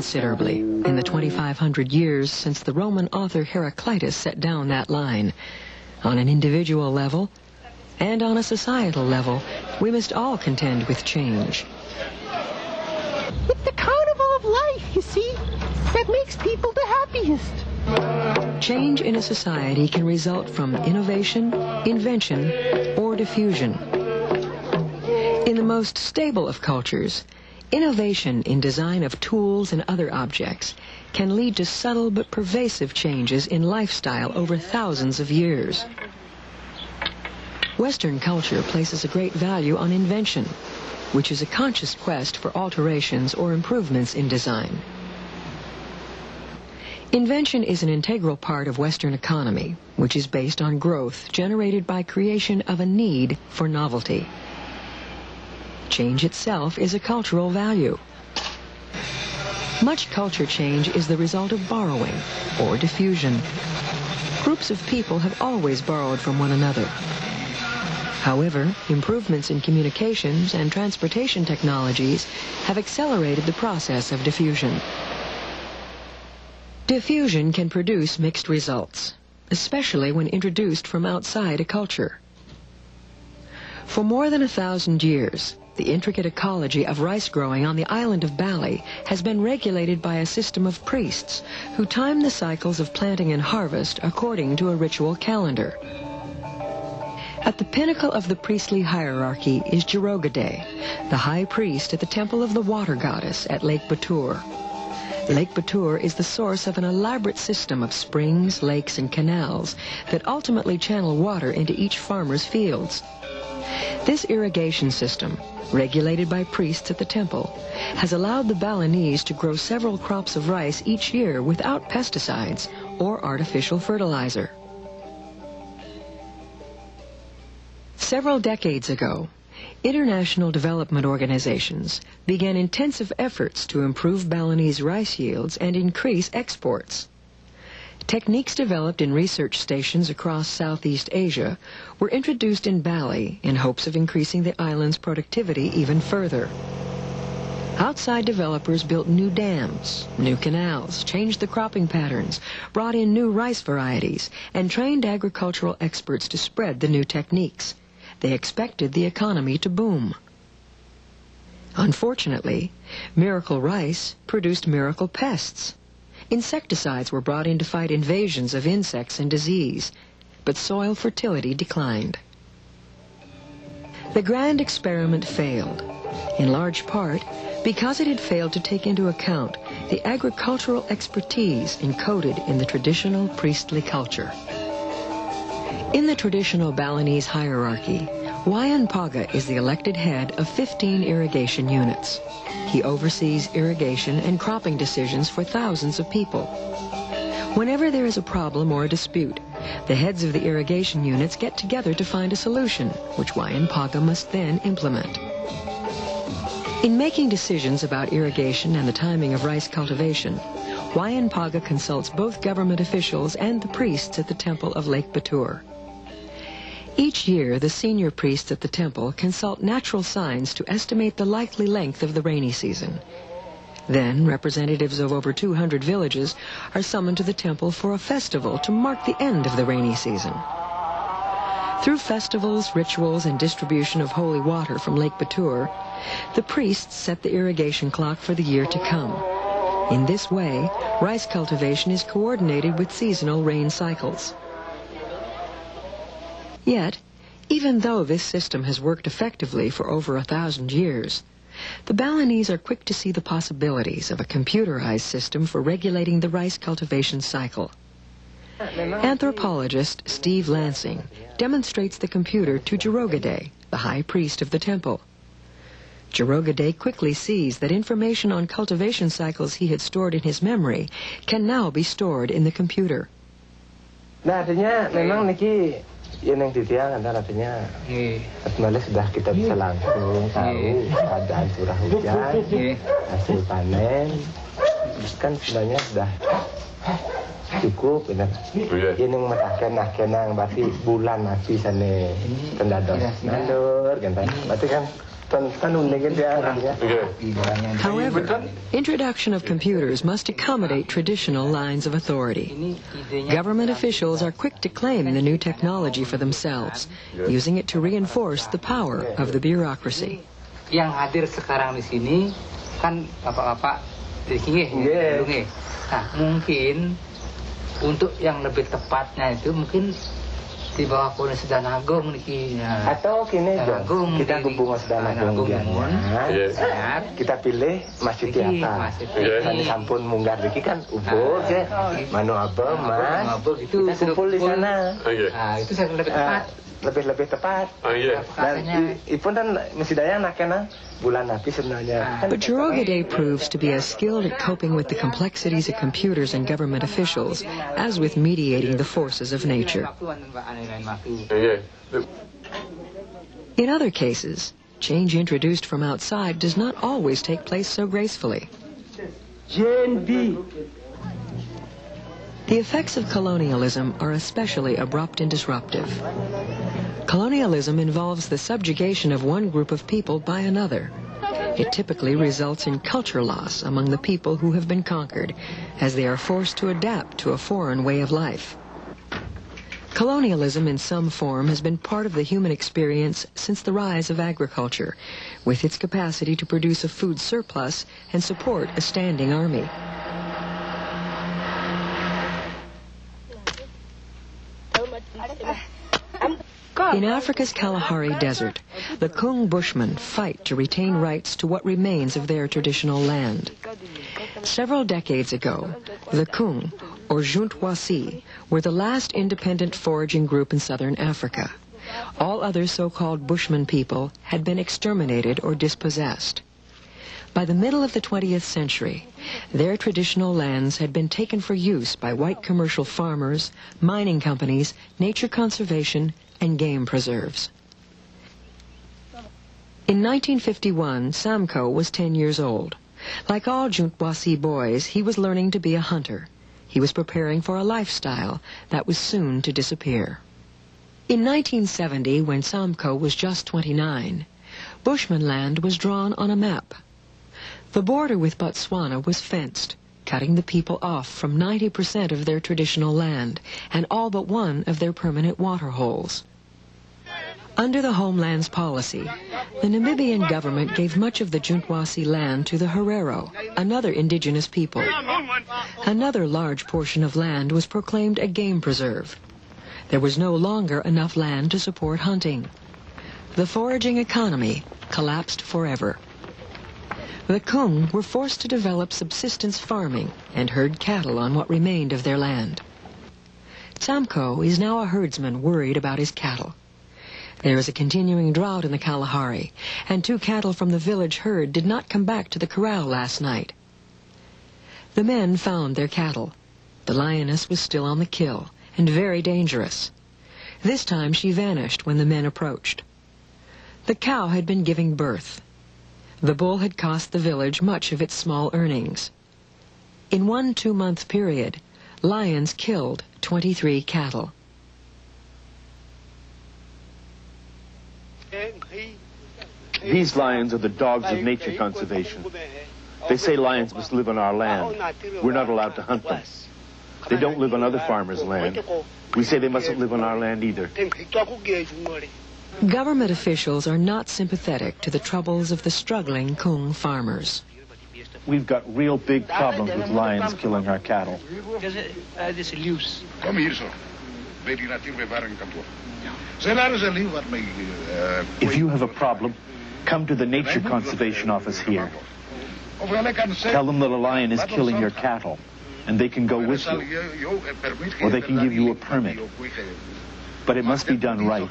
considerably in the 2,500 years since the Roman author Heraclitus set down that line. On an individual level and on a societal level, we must all contend with change. It's the carnival of life, you see, that makes people the happiest. Change in a society can result from innovation, invention, or diffusion. In the most stable of cultures, innovation in design of tools and other objects can lead to subtle but pervasive changes in lifestyle over thousands of years. Western culture places a great value on invention, which is a conscious quest for alterations or improvements in design. Invention is an integral part of Western economy, which is based on growth generated by creation of a need for novelty. Change itself is a cultural value. Much culture change is the result of borrowing or diffusion. Groups of people have always borrowed from one another. However, improvements in communications and transportation technologies have accelerated the process of diffusion. Diffusion can produce mixed results, especially when introduced from outside a culture. For more than a thousand years, the intricate ecology of rice growing on the island of Bali has been regulated by a system of priests who time the cycles of planting and harvest according to a ritual calendar. At the pinnacle of the priestly hierarchy is Jero Gde, the high priest at the temple of the water goddess at Lake Batur. Lake Batur is the source of an elaborate system of springs, lakes, and canals that ultimately channel water into each farmer's fields. This irrigation system, regulated by priests at the temple, has allowed the Balinese to grow several crops of rice each year without pesticides or artificial fertilizer. Several decades ago, international development organizations began intensive efforts to improve Balinese rice yields and increase exports. Techniques developed in research stations across Southeast Asia were introduced in Bali in hopes of increasing the island's productivity even further. Outside developers built new dams, new canals, changed the cropping patterns, brought in new rice varieties, and trained agricultural experts to spread the new techniques. They expected the economy to boom. Unfortunately, Miracle Rice produced miracle pests. Insecticides were brought in to fight invasions of insects and disease, but soil fertility declined. The grand experiment failed, in large part because it had failed to take into account the agricultural expertise encoded in the traditional priestly culture. In the traditional Balinese hierarchy, Wayan Paga is the elected head of 15 irrigation units. He oversees irrigation and cropping decisions for thousands of people. Whenever there is a problem or a dispute, the heads of the irrigation units get together to find a solution, which Wayan Paga must then implement. In making decisions about irrigation and the timing of rice cultivation, Wayan Paga consults both government officials and the priests at the temple of Lake Batur. Each year, the senior priests at the temple consult natural signs to estimate the likely length of the rainy season. Then, representatives of over 200 villages are summoned to the temple for a festival to mark the end of the rainy season. Through festivals, rituals, and distribution of holy water from Lake Batur, the priests set the irrigation clock for the year to come. In this way, rice cultivation is coordinated with seasonal rain cycles. Yet, even though this system has worked effectively for over a thousand years, the Balinese are quick to see the possibilities of a computerized system for regulating the rice cultivation cycle. Anthropologist Steve Lansing demonstrates the computer to Jero Gde, the high priest of the temple. Jero Gde quickly sees that information on cultivation cycles he had stored in his memory can now be stored in the computer. Niki yang yang titian antara artinya malah sudah kita bisa langsung tahu keadaan curah hujan, hasil panen, kan sebenarnya sudah cukup bener. Iya. Ini matakan nah kenang berarti bulan api sana tendados. Nandur kan. Berarti kan tan tanun dengan dia artinya. Oke. However, introduction of computers must accommodate traditional lines of authority. Government officials are quick to claim the new technology for themselves, using it to reinforce the power of the bureaucracy. yang hadir sekarang di sini kan bapak-bapak di sini Nggih. dulu. Nah, mungkin untuk yang lebih tepatnya itu mungkin di bawah pohon sedana agung niki atau kini agung kita hubungan sedana agung kita pilih masjid yang masjid ini sampun munggar niki kan ubur ya manu abe mas. kita kumpul di sana. Ah, iya. ah, itu saya lebih tepat tepat. lebih lebih tepat. Oh iya. Dan ipun kan mesti daya nak kena bulan nabi sebenarnya. Ah. Kan But Jero Gde proves to be as skilled at coping with the complexities of computers and government officials as with mediating the forces of nature. Waktu, Mbak, lain waktu. Oke. In other cases, change introduced from outside does not always take place so gracefully. The effects of colonialism are especially abrupt and disruptive. Colonialism involves the subjugation of one group of people by another. It typically results in culture loss among the people who have been conquered, as they are forced to adapt to a foreign way of life. Colonialism in some form has been part of the human experience since the rise of agriculture, with its capacity to produce a food surplus and support a standing army. In Africa's Kalahari Desert, the Kung Bushmen fight to retain rights to what remains of their traditional land. Several decades ago, the Kung, or Juntwasi, were the last independent foraging group in southern Africa. All other so-called Bushman people had been exterminated or dispossessed. By the middle of the 20th century, their traditional lands had been taken for use by white commercial farmers, mining companies, nature conservation, and game preserves. In 1951, Tsamko was 10 years old. Like all Juntwasi boys, he was learning to be a hunter. He was preparing for a lifestyle that was soon to disappear. In 1970, when Tsamko was just 29, Bushman land was drawn on a map. The border with Botswana was fenced, cutting the people off from 90% of their traditional land and all but one of their permanent water holes. Under the Homelands Policy, the Namibian government gave much of the Juntwasi land to the Herero, another indigenous people. Another large portion of land was proclaimed a game preserve. There was no longer enough land to support hunting. The foraging economy collapsed forever. The Kung were forced to develop subsistence farming and herd cattle on what remained of their land. Tsamko is now a herdsman worried about his cattle. There is a continuing drought in the Kalahari, and two cattle from the village herd did not come back to the corral last night. The men found their cattle. The lioness was still on the kill, and very dangerous. This time she vanished when the men approached. The cow had been giving birth. The bull had cost the village much of its small earnings. In one two-month period, lions killed 23 cattle. These lions are the dogs of nature conservation. They say lions must live on our land. We're not allowed to hunt them. They don't live on other farmers' land. We say they mustn't live on our land either. Government officials are not sympathetic to the troubles of the struggling Kung farmers. We've got real big problems with lions killing our cattle. Kom hier zo. Weet je dat hier bij Warrenkantoor. Zijn daar eens een lief wat mij... If you have a problem, come to the Nature Conservation Office here. Of wel ik kan zeggen... Tell them that a lion is killing your cattle, and they can go with you. Or they can give you a permit. But it must be done right.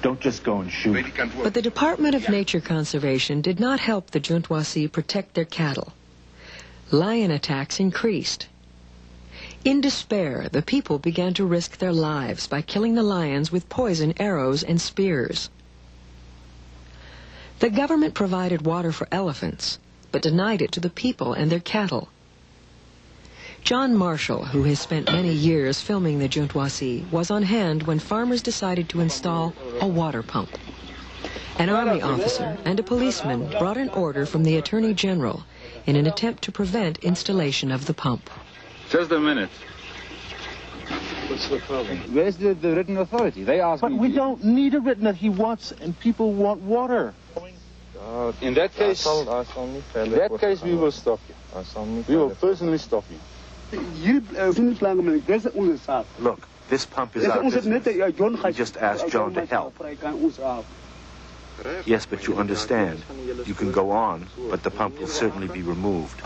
Don't just go and shoot. But the Department of Nature Conservation did not help the Juntwasi protect their cattle. Lion attacks increased. In despair, the people began to risk their lives by killing the lions with poison arrows and spears. The government provided water for elephants, but denied it to the people and their cattle. John Marshall, who has spent many years filming the Juntwasi, was on hand when farmers decided to install a water pump. An army officer and a policeman brought an order from the Attorney General in an attempt to prevent installation of the pump. Just a minute. What's the problem? Where's the, the written authority? They asked But me. we don't need a written. that He wants, and people want water. In that case, in that case, we will stop you. We will personally stop you. Uh, Look, this pump is our business. We just asked John to help. Yes, but you understand. You can go on, but the pump will certainly be removed.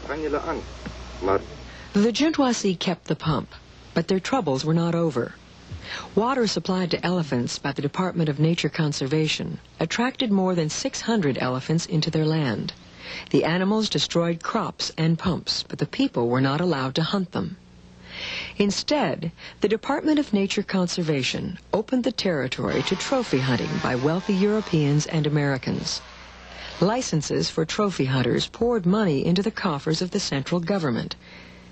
The Juntwasi kept the pump, but their troubles were not over. Water supplied to elephants by the Department of Nature Conservation attracted more than 600 elephants into their land. The animals destroyed crops and pumps, but the people were not allowed to hunt them. Instead, the Department of Nature Conservation opened the territory to trophy hunting by wealthy Europeans and Americans. Licenses for trophy hunters poured money into the coffers of the central government,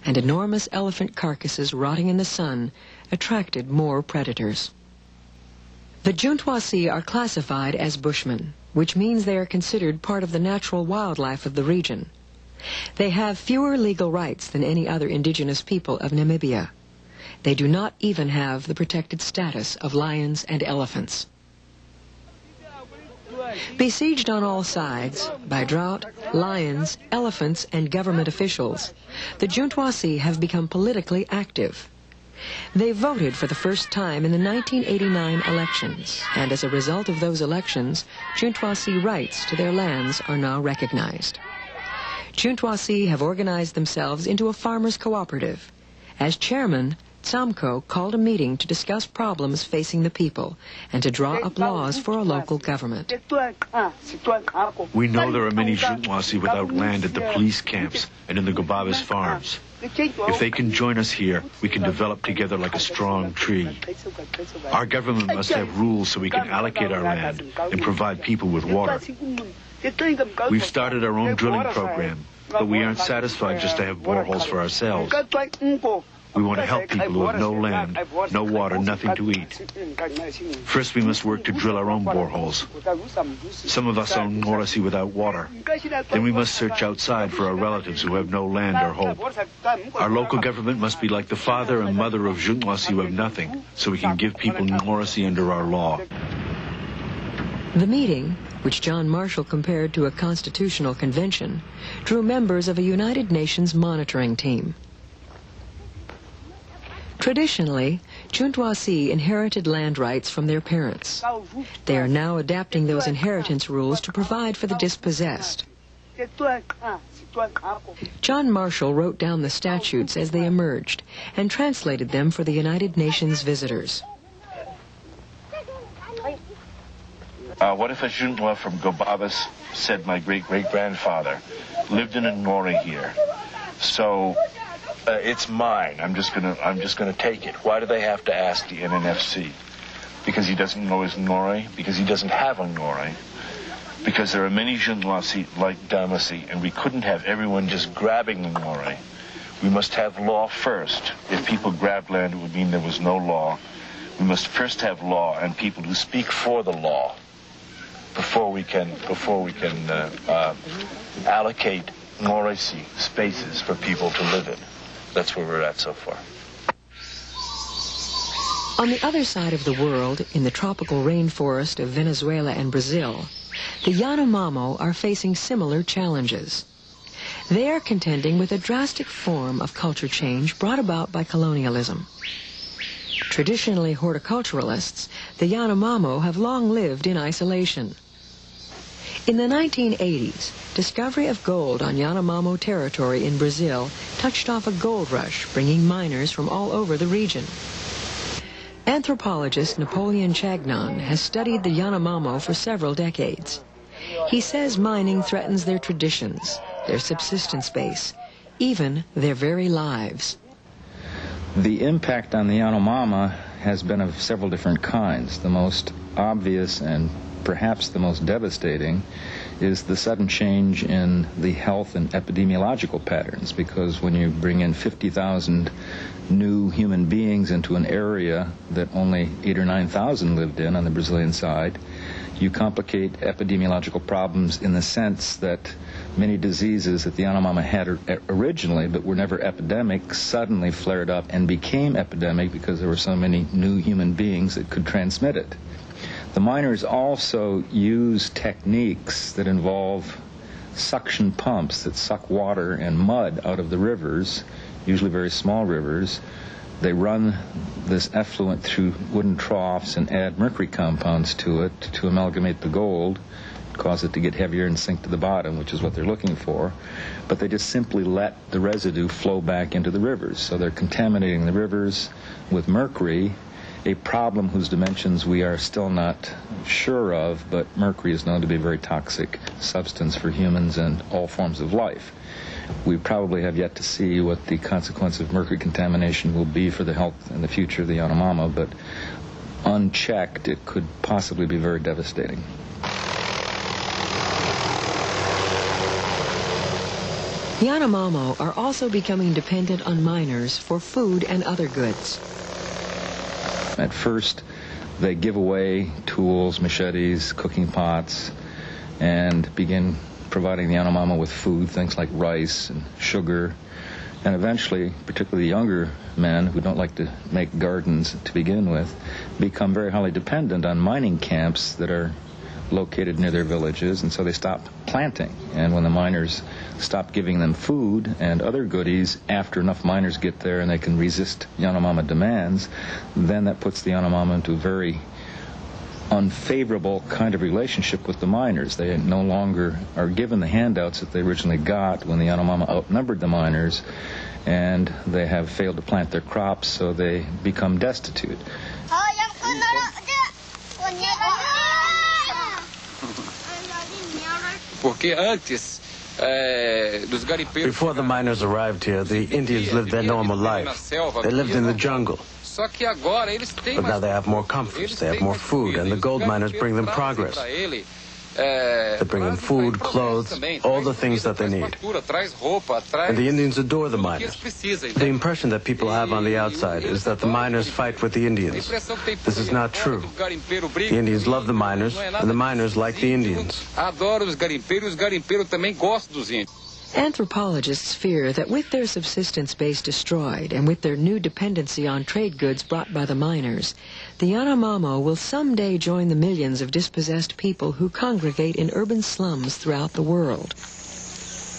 and enormous elephant carcasses rotting in the sun attracted more predators. The Juntwasi are classified as Bushmen, which means they are considered part of the natural wildlife of the region. They have fewer legal rights than any other indigenous people of Namibia. They do not even have the protected status of lions and elephants. Besieged on all sides by drought, lions, elephants, and government officials, the Juntwasi have become politically active. They voted for the first time in the 1989 elections, and as a result of those elections, Juntwasi rights to their lands are now recognized. Juntwasi have organized themselves into a farmers' cooperative. As chairman, Tsamko called a meeting to discuss problems facing the people and to draw up laws for a local government. We know there are many Juntwasi without land at the police camps and in the Gobabis farms. If they can join us here, we can develop together like a strong tree. Our government must have rules so we can allocate our land and provide people with water. We've started our own drilling program, but we aren't satisfied just to have boreholes for ourselves. We want to help people who have no land, no water, nothing to eat. First, we must work to drill our own boreholes. Some of us own Morrissey without water. Then we must search outside for our relatives who have no land or hope. Our local government must be like the father and mother of Juntwasi who have nothing, so we can give people Morrissey under our law. The meeting, which John Marshall compared to a constitutional convention, drew members of a United Nations monitoring team. Traditionally, Juntwasi inherited land rights from their parents. They are now adapting those inheritance rules to provide for the dispossessed. John Marshall wrote down the statutes as they emerged and translated them for the United Nations visitors. Uh, what if a Juntwa from Gobabis said my great-great-grandfather lived in a nori here? So uh, it's mine. I'm just gonna I'm just gonna take it. Why do they have to ask the NNFC? Because he doesn't know his nori? Because he doesn't have a nori? Because there are many Juntwasi like Damasi, and we couldn't have everyone just grabbing the nori. We must have law first. If people grabbed land, it would mean there was no law. We must first have law and people who speak for the law before we can before we can uh, uh, allocate Morrissey spaces for people to live in. That's where we're at so far. On the other side of the world, in the tropical rainforest of Venezuela and Brazil, the Yanomamo are facing similar challenges. They are contending with a drastic form of culture change brought about by colonialism. Traditionally horticulturalists, the Yanomamo have long lived in isolation. In the 1980s, discovery of gold on Yanomamo territory in Brazil touched off a gold rush, bringing miners from all over the region. Anthropologist Napoleon Chagnon has studied the Yanomamo for several decades. He says mining threatens their traditions, their subsistence base, even their very lives. The impact on the Yanomama has been of several different kinds. The most obvious and perhaps the most devastating is the sudden change in the health and epidemiological patterns because when you bring in 50,000 new human beings into an area that only 8 or 9,000 lived in on the Brazilian side, you complicate epidemiological problems in the sense that many diseases that the Yanomama had eh, originally but were never epidemic suddenly flared up and became epidemic because there were so many new human beings that could transmit it. The miners also use techniques that involve suction pumps that suck water and mud out of the rivers, usually very small rivers. They run this effluent through wooden troughs and add mercury compounds to it to amalgamate the gold, cause it to get heavier and sink to the bottom, which is what they're looking for. But they just simply let the residue flow back into the rivers. So they're contaminating the rivers with mercury a problem whose dimensions we are still not sure of, but mercury is known to be a very toxic substance for humans and all forms of life. We probably have yet to see what the consequence of mercury contamination will be for the health and the future of the Yanomama, but unchecked, it could possibly be very devastating. Yanomamo are also becoming dependent on miners for food and other goods. At first, they give away tools, machetes, cooking pots, and begin providing the Yanomama with food, things like rice and sugar. And eventually, particularly the younger men who don't like to make gardens to begin with, become very highly dependent on mining camps that are located near their villages, and so they stop planting. And when the miners stop giving them food and other goodies after enough miners get there and they can resist Yanomama demands, then that puts the Yanomama into a very unfavorable kind of relationship with the miners. They no longer are given the handouts that they originally got when the Yanomama outnumbered the miners, and they have failed to plant their crops, so they become destitute. Before the miners arrived here, the Indians lived their normal life. They lived in the jungle. But now they have more comforts, they have more food, and the gold miners bring them progress. They bring them food, clothes, all the things that they need. And the Indians adore the miners. The impression that people have on the outside is that the miners fight with the Indians. This is not true. The Indians love the miners, and the miners like the Indians. Anthropologists fear that with their subsistence base destroyed and with their new dependency on trade goods brought by the miners, the Yanomamo will someday join the millions of dispossessed people who congregate in urban slums throughout the world.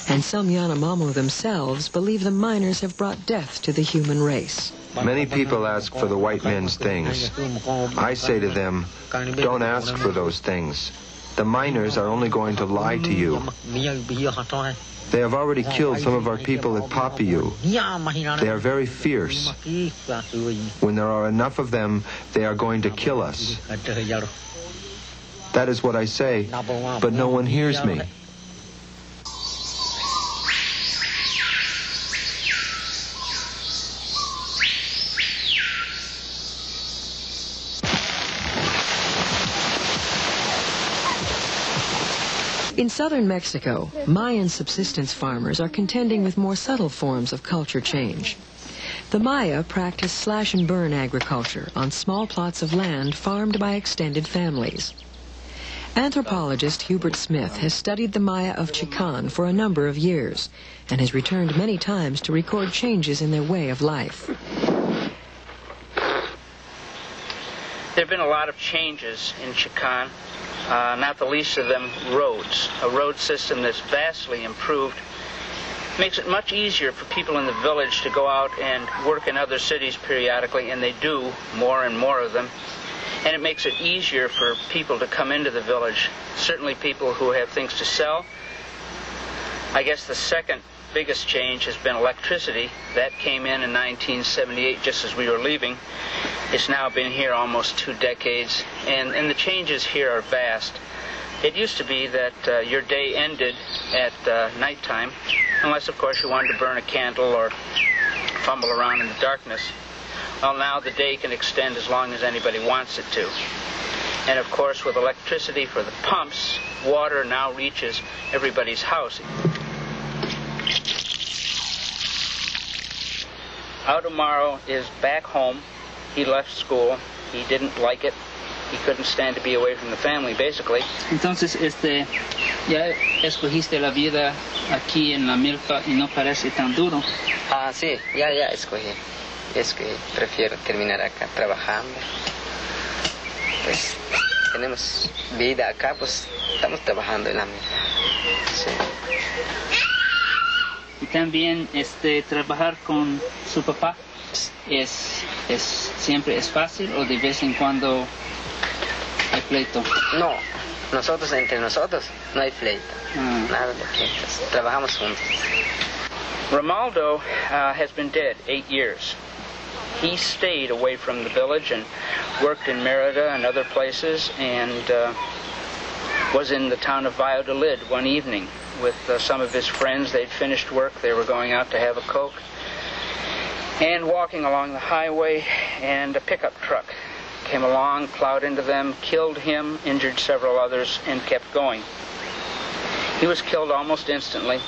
And some Yanomamo themselves believe the miners have brought death to the human race. Many people ask for the white man's things. I say to them, don't ask for those things. The miners are only going to lie to you. They have already killed some of our people at Papiu. They are very fierce. When there are enough of them, they are going to kill us. That is what I say, but no one hears me. Southern Mexico, Mayan subsistence farmers are contending with more subtle forms of culture change. The Maya practice slash and burn agriculture on small plots of land farmed by extended families. Anthropologist Hubert Smith has studied the Maya of Chican for a number of years and has returned many times to record changes in their way of life. There have been a lot of changes in Chican uh, not the least of them roads. A road system that's vastly improved makes it much easier for people in the village to go out and work in other cities periodically, and they do more and more of them. And it makes it easier for people to come into the village, certainly people who have things to sell. I guess the second biggest change has been electricity. That came in in 1978 just as we were leaving. It's now been here almost two decades, and, and the changes here are vast. It used to be that uh, your day ended at uh, nighttime, unless, of course, you wanted to burn a candle or fumble around in the darkness. Well, now the day can extend as long as anybody wants it to. And of course, with electricity for the pumps, water now reaches everybody's house. Audemaro is back home. He left school. He didn't like it. He couldn't stand to be away from the family, basically. Entonces, este, ya escogiste la vida aquí en la milpa y no parece tan duro. Ah, sí, ya, ya escogí. Es que prefiero terminar acá trabajando. Pues tenemos vida acá, pues estamos trabajando en la milpa. Sí. Y también este, trabajar con su papá es, es siempre es fácil o de vez en cuando hay pleito. No, nosotros entre nosotros no hay pleito. Ah. Nada de pleitos. Trabajamos juntos. Romaldo uh, has been dead eight years. He stayed away from the village and worked in Merida and other places and uh, was in the town of Valladolid one evening with uh, some of his friends. They'd finished work. They were going out to have a Coke. And walking along the highway, and a pickup truck came along, plowed into them, killed him, injured several others, and kept going. He was killed almost instantly.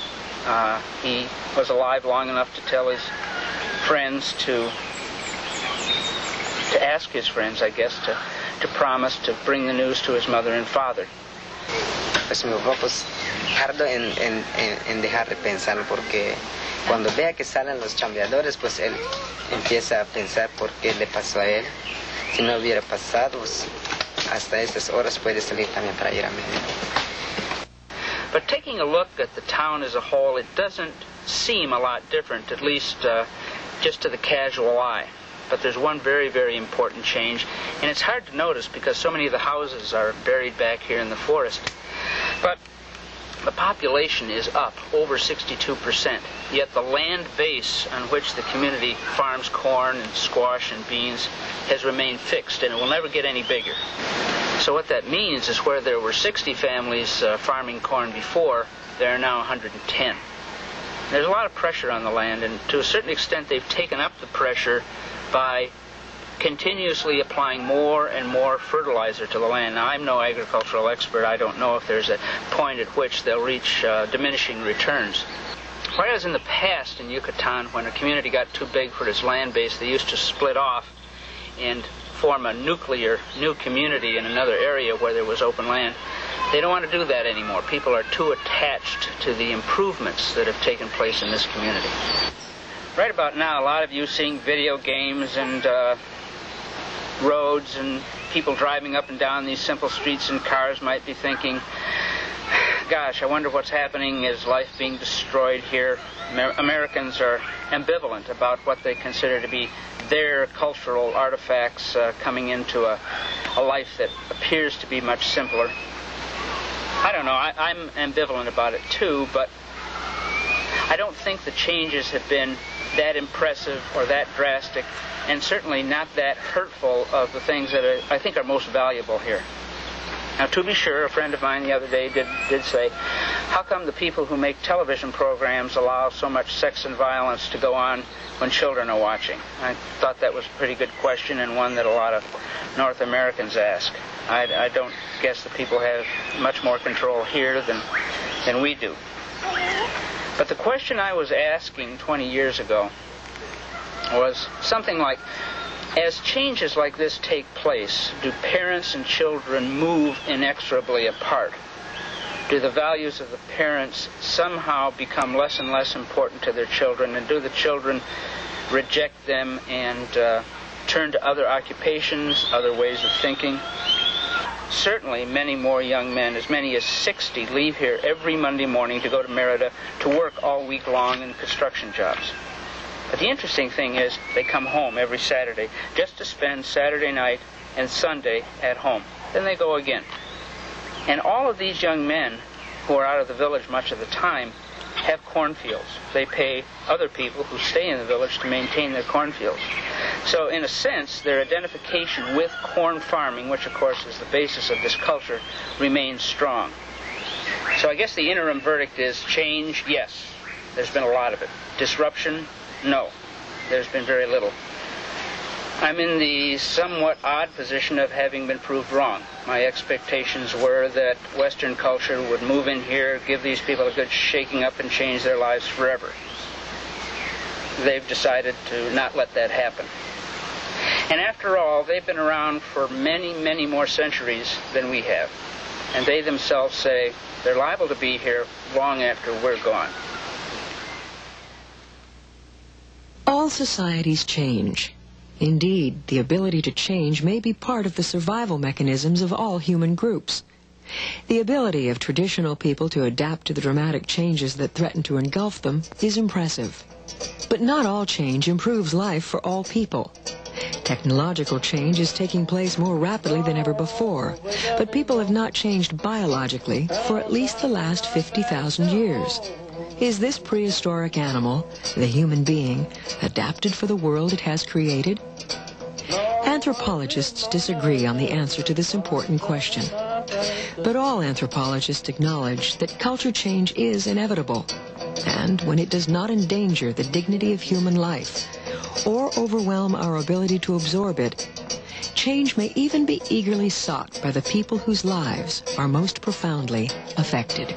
Uh, he was alive long enough to tell his friends to to ask his friends, I guess, to, to promise to bring the news to his mother and father. Pues pues tardo en, en, en, dejar de pensar porque cuando vea que salen los chambeadores pues él empieza a pensar por qué le pasó a él. Si no hubiera pasado, pues, hasta estas horas puede salir también para ir a. But taking a look at the town as a whole, it doesn't seem a lot different, at least uh, just to the casual eye. But there's one very, very important change, and it's hard to notice because so many of the houses are buried back here in the forest. But the population is up over 62%, yet the land base on which the community farms corn and squash and beans has remained fixed, and it will never get any bigger. So what that means is where there were 60 families uh, farming corn before, there are now 110. There's a lot of pressure on the land, and to a certain extent they've taken up the pressure by continuously applying more and more fertilizer to the land. Now, I'm no agricultural expert. I don't know if there's a point at which they'll reach uh, diminishing returns. Whereas in the past in Yucatan, when a community got too big for its land base, they used to split off and form a nuclear new community in another area where there was open land. They don't want to do that anymore. People are too attached to the improvements that have taken place in this community. Right about now, a lot of you seeing video games and uh, roads and people driving up and down these simple streets and cars might be thinking, gosh, I wonder what's happening. Is life being destroyed here? Amer- Americans are ambivalent about what they consider to be their cultural artifacts uh, coming into a, a life that appears to be much simpler. I don't know. I, I'm ambivalent about it too, but I don't think the changes have been that impressive or that drastic, and certainly not that hurtful of the things that are, I think are most valuable here. Now, to be sure, a friend of mine the other day did, did say, how come the people who make television programs allow so much sex and violence to go on when children are watching? I thought that was a pretty good question and one that a lot of North Americans ask. I, I don't guess the people have much more control here than, than we do. But the question I was asking 20 years ago was something like, as changes like this take place, do parents and children move inexorably apart? Do the values of the parents somehow become less and less important to their children? And do the children reject them and uh, turn to other occupations, other ways of thinking? Certainly, many more young men, as many as 60, leave here every Monday morning to go to Merida to work all week long in construction jobs. But the interesting thing is they come home every Saturday just to spend Saturday night and Sunday at home. Then they go again. And all of these young men who are out of the village much of the time have cornfields. They pay other people who stay in the village to maintain their cornfields. So, in a sense, their identification with corn farming, which of course is the basis of this culture, remains strong. So, I guess the interim verdict is change, yes. There's been a lot of it. Disruption, no. There's been very little. I'm in the somewhat odd position of having been proved wrong. My expectations were that Western culture would move in here, give these people a good shaking up, and change their lives forever. They've decided to not let that happen. And after all, they've been around for many, many more centuries than we have. And they themselves say they're liable to be here long after we're gone. All societies change. Indeed, the ability to change may be part of the survival mechanisms of all human groups. The ability of traditional people to adapt to the dramatic changes that threaten to engulf them is impressive. But not all change improves life for all people. Technological change is taking place more rapidly than ever before, but people have not changed biologically for at least the last 50,000 years. Is this prehistoric animal, the human being, adapted for the world it has created? Anthropologists disagree on the answer to this important question. But all anthropologists acknowledge that culture change is inevitable, and when it does not endanger the dignity of human life or overwhelm our ability to absorb it, change may even be eagerly sought by the people whose lives are most profoundly affected.